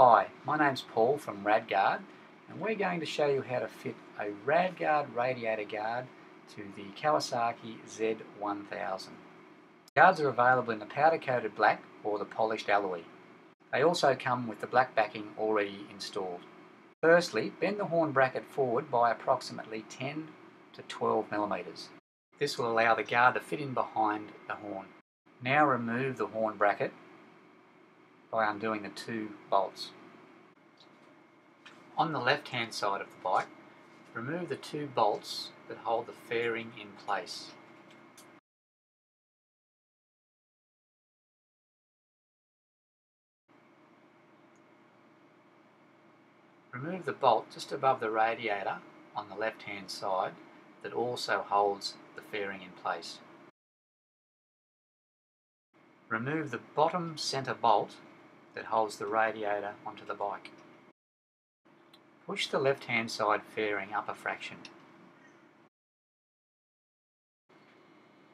Hi, my name's Paul from Radguard and we're going to show you how to fit a Radguard radiator guard to the Kawasaki Z1000. Guards are available in the powder coated black or the polished alloy. They also come with the black backing already installed. Firstly, bend the horn bracket forward by approximately 10 to 12 millimeters. This will allow the guard to fit in behind the horn. Now remove the horn bracket by undoing the two bolts. On the left hand side of the bike, remove the two bolts that hold the fairing in place. Remove the bolt just above the radiator on the left hand side that also holds the fairing in place. Remove the bottom centre bolt that holds the radiator onto the bike. Push the left hand side fairing up a fraction.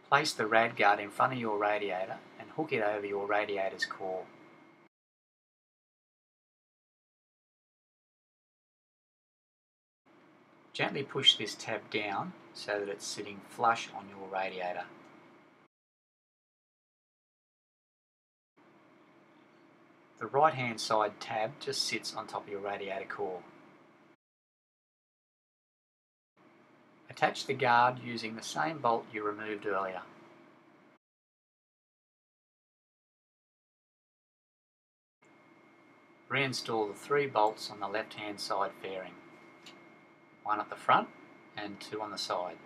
Place the rad guard in front of your radiator and hook it over your radiator's core. Gently push this tab down so that it's sitting flush on your radiator. The right hand side tab just sits on top of your radiator core. Attach the guard using the same bolt you removed earlier. Reinstall the three bolts on the left hand side fairing. One at the front and two on the side.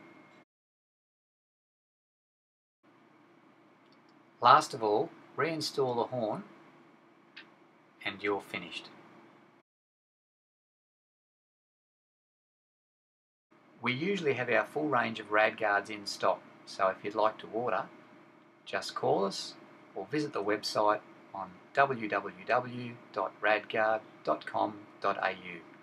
Last of all, reinstall the horn and you're finished. We usually have our full range of rad guards in stock, so if you'd like to order, just call us or visit the website on www.radguard.com.au.